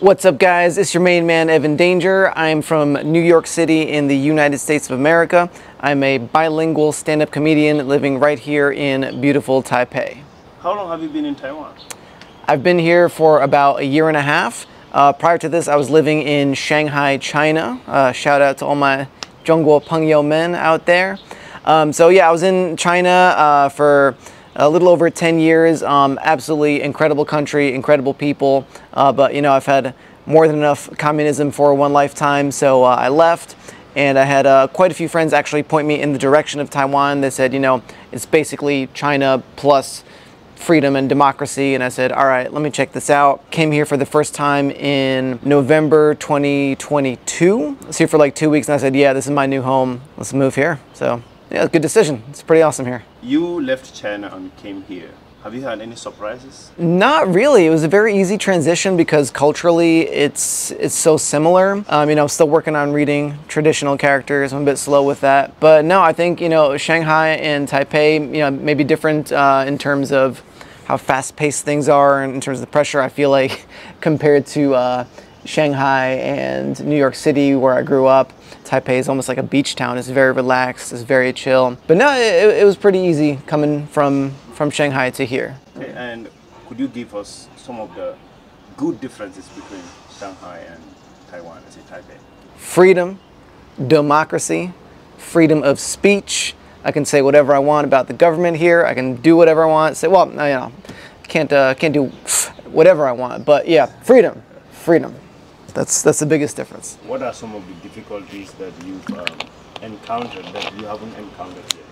What's up, guys? It's your main man, Evan Danger. I'm from New York City in the United States of America. I'm a bilingual stand up comedian living right here in beautiful Taipei. How long have you been in Taiwan? I've been here for about a year and a half. Uh, prior to this, I was living in Shanghai, China. Uh, shout out to all my Zhongguo Pengyou men out there. Um, so, yeah, I was in China uh, for a little over 10 years. Um, absolutely incredible country, incredible people. Uh, but, you know, I've had more than enough communism for one lifetime, so uh, I left. And I had uh, quite a few friends actually point me in the direction of Taiwan. They said, you know, it's basically China plus freedom and democracy. And I said, all right, let me check this out. Came here for the first time in November 2022. I was here for like two weeks and I said, yeah, this is my new home. Let's move here. So yeah, good decision. It's pretty awesome here. You left China and came here. Have you had any surprises? Not really. It was a very easy transition because culturally it's it's so similar. Um, you know, I'm still working on reading traditional characters. I'm a bit slow with that, but no, I think you know Shanghai and Taipei, you know, maybe different uh, in terms of how fast-paced things are, and in terms of the pressure. I feel like compared to uh, Shanghai and New York City, where I grew up, Taipei is almost like a beach town. It's very relaxed. It's very chill. But no, it, it was pretty easy coming from from Shanghai to here. Okay, and could you give us some of the good differences between Shanghai and Taiwan, as in Taipei? Freedom, democracy, freedom of speech. I can say whatever I want about the government here. I can do whatever I want. Say, well, you know, can't uh, can't do whatever I want. But yeah, freedom, freedom. That's that's the biggest difference. What are some of the difficulties that you've um, encountered that you haven't encountered here?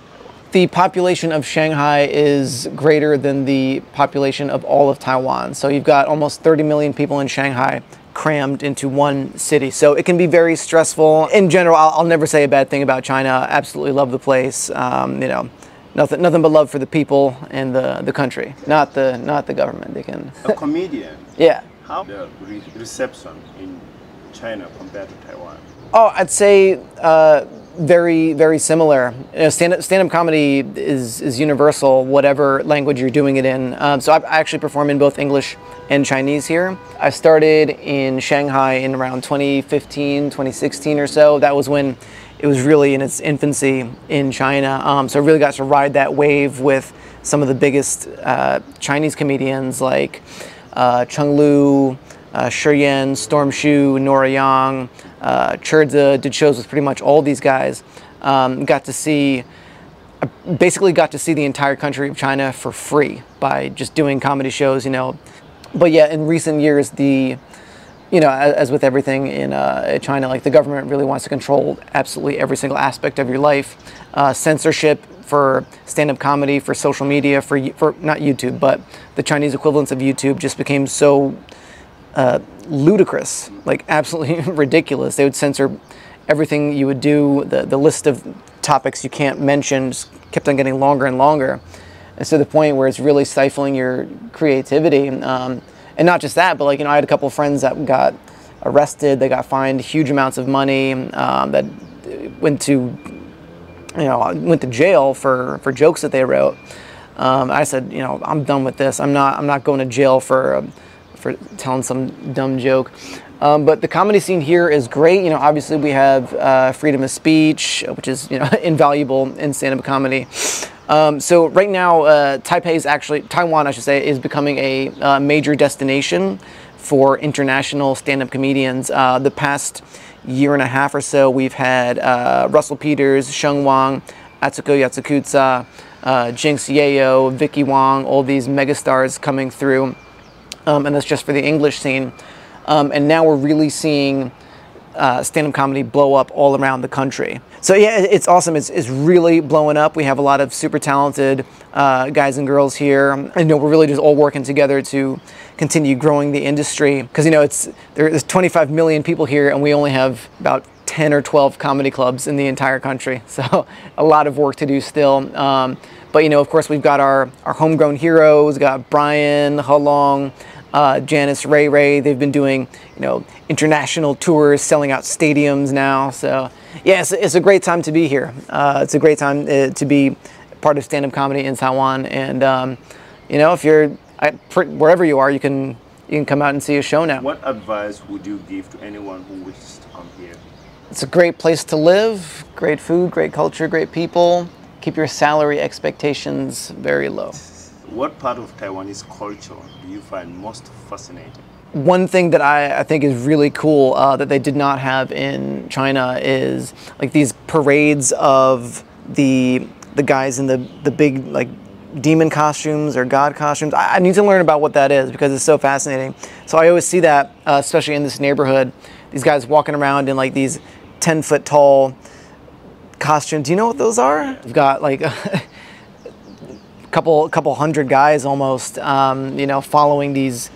The population of Shanghai is greater than the population of all of Taiwan. So you've got almost 30 million people in Shanghai crammed into one city. So it can be very stressful. In general, I'll, I'll never say a bad thing about China. Absolutely love the place. Um, you know, nothing, nothing but love for the people and the, the country, not the, not the government. They can. A comedian. yeah. How the re- reception in China compared to Taiwan? Oh, I'd say uh, very, very similar. You know, stand-up, stand-up comedy is, is universal, whatever language you're doing it in. Um, so I, I actually perform in both English and Chinese here. I started in Shanghai in around 2015, 2016 or so. That was when it was really in its infancy in China. Um, so I really got to ride that wave with some of the biggest uh, Chinese comedians like uh, Cheng Lu, uh, Yan, Storm Shu, Nora Yang, uh, did shows with pretty much all these guys. Um, got to see, basically got to see the entire country of China for free by just doing comedy shows, you know. But yeah, in recent years, the, you know, as, as with everything in uh, China, like the government really wants to control absolutely every single aspect of your life. Uh, censorship for stand-up comedy, for social media, for for not YouTube, but the Chinese equivalents of YouTube just became so uh, ludicrous, like absolutely ridiculous. They would censor everything you would do. The the list of topics you can't mention kept on getting longer and longer, and to the point where it's really stifling your creativity. Um, and not just that, but like you know, I had a couple of friends that got arrested. They got fined huge amounts of money. Um, that went to you know, went to jail for, for jokes that they wrote. Um, I said, you know, I'm done with this. I'm not, I'm not going to jail for, um, for telling some dumb joke. Um, but the comedy scene here is great. You know, obviously we have uh, freedom of speech, which is you know invaluable in stand-up comedy. Um, so right now, uh, Taipei is actually Taiwan, I should say, is becoming a uh, major destination for international stand-up comedians. Uh, the past year and a half or so, we've had uh, Russell Peters, Sheng Wang, Atsuko Okatsuka, uh, Jinx Yeo, Vicky Wong, all these megastars coming through. Um, and that's just for the English scene. Um, and now we're really seeing uh, stand-up comedy blow up all around the country. So yeah, it's awesome. It's, it's really blowing up. We have a lot of super talented uh, guys and girls here. And you know, we're really just all working together to continue growing the industry. Because you know, it's there's 25 million people here, and we only have about 10 or 12 comedy clubs in the entire country. So a lot of work to do still. Um, but you know, of course, we've got our our homegrown heroes. We've got Brian, Halong uh, Janice Ray Ray. They've been doing, you know, international tours, selling out stadiums now. So, yeah, it's, it's a great time to be here. Uh, it's a great time uh, to be part of stand-up comedy in Taiwan. And, um, you know, if you're I, wherever you are, you can you can come out and see a show now. What advice would you give to anyone who wishes to come here? It's a great place to live, great food, great culture, great people. Keep your salary expectations very low. What part of Taiwanese culture do you find most fascinating? One thing that I, I think is really cool uh, that they did not have in China is like these parades of the the guys in the the big like demon costumes or god costumes. I, I need to learn about what that is because it's so fascinating. So I always see that, uh, especially in this neighborhood, these guys walking around in like these ten foot tall costumes. Do you know what those are? You've got like. a couple couple hundred guys almost um, you know following these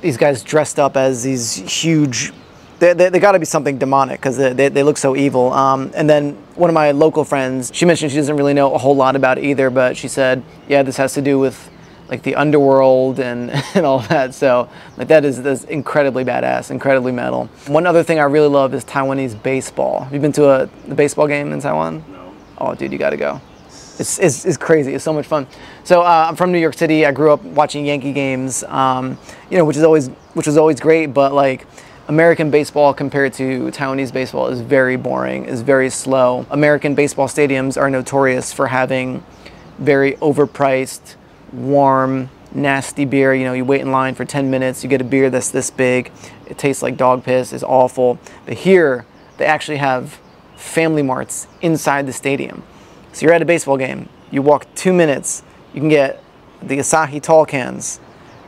these guys dressed up as these huge. They, they, they got to be something demonic because they, they, they, look so evil. Um, and then one of my local friends, she mentioned she doesn't really know a whole lot about it either, but she said, yeah, this has to do with like the underworld and, and all that. So like that is that's incredibly badass, incredibly metal. One other thing I really love is Taiwanese baseball. Have you been to a the baseball game in Taiwan? No. Oh, dude, you got to go. It's, it's, it's, crazy. It's so much fun. So uh, I'm from New York City. I grew up watching Yankee games, um, you know, which is always which was always great. But like American baseball compared to Taiwanese baseball is very boring. is very slow. American baseball stadiums are notorious for having very overpriced, warm, nasty beer. You know, you wait in line for 10 minutes, you get a beer that's this big. It tastes like dog piss. It's awful. But here, they actually have family marts inside the stadium. So you're at a baseball game, you walk two minutes, you can get the Asahi tall cans.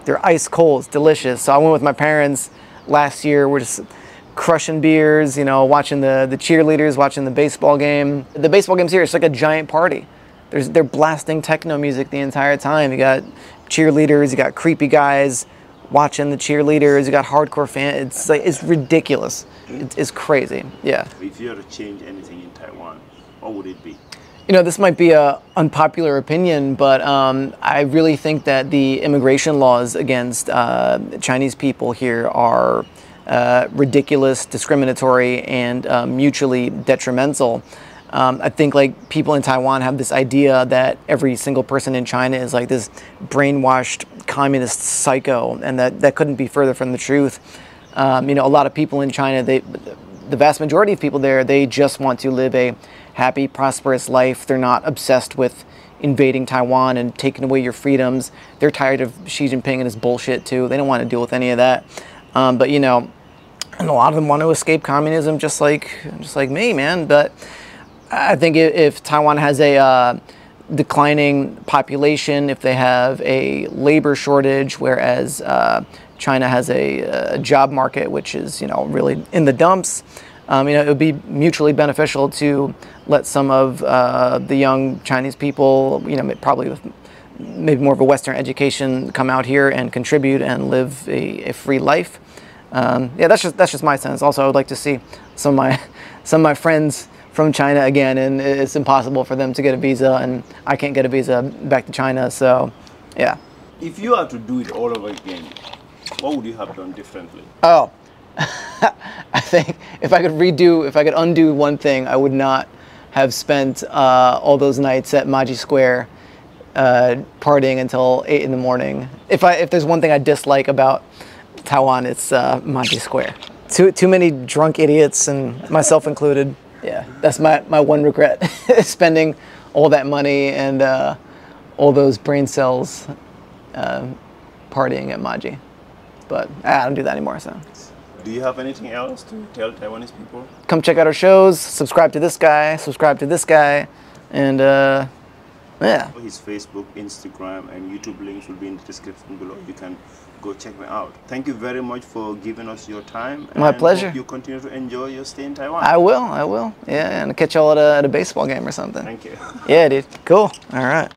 They're ice cold, it's delicious. So I went with my parents last year. We're just crushing beers, you know, watching the, the cheerleaders, watching the baseball game. The baseball game's here, it's like a giant party. There's, they're blasting techno music the entire time. You got cheerleaders, you got creepy guys watching the cheerleaders, you got hardcore fans. It's like, it's ridiculous. It's, it's crazy, yeah. If you had to change anything in Taiwan, what would it be? You know, this might be a unpopular opinion, but um, I really think that the immigration laws against uh, Chinese people here are uh, ridiculous, discriminatory, and uh, mutually detrimental. Um, I think like people in Taiwan have this idea that every single person in China is like this brainwashed communist psycho, and that that couldn't be further from the truth. Um, you know, a lot of people in China, they, the vast majority of people there, they just want to live a happy, prosperous life. They're not obsessed with invading Taiwan and taking away your freedoms. They're tired of Xi Jinping and his bullshit too. They don't want to deal with any of that. Um, but you know, and a lot of them want to escape communism, just like just like me, man. But I think if, if Taiwan has a uh, declining population, if they have a labor shortage, whereas uh, China has a, a, job market which is you know really in the dumps um, you know, it would be mutually beneficial to let some of uh, the young Chinese people, you know, probably with maybe more of a Western education, come out here and contribute and live a, a free life. Um, yeah, that's just that's just my sense. Also, I would like to see some of my some of my friends from China again, and it's impossible for them to get a visa, and I can't get a visa back to China. So, yeah. If you had to do it all over again, what would you have done differently? Oh, I think if I could redo, if I could undo one thing, I would not have spent uh, all those nights at Maji Square uh, partying until eight in the morning. If I if there's one thing I dislike about Taiwan, it's uh, Maji Square. Too too many drunk idiots and myself included. Yeah, that's my my one regret: spending all that money and uh, all those brain cells uh, partying at Maji. But I don't do that anymore. So. Do you have anything else to tell Taiwanese people? Come check out our shows, subscribe to this guy, subscribe to this guy, and uh, yeah. His Facebook, Instagram, and YouTube links will be in the description below. You can go check me out. Thank you very much for giving us your time. My pleasure. you continue to enjoy your stay in Taiwan. I will, I will. Yeah, and catch y'all at a, at a baseball game or something. Thank you. yeah, dude. Cool. All right.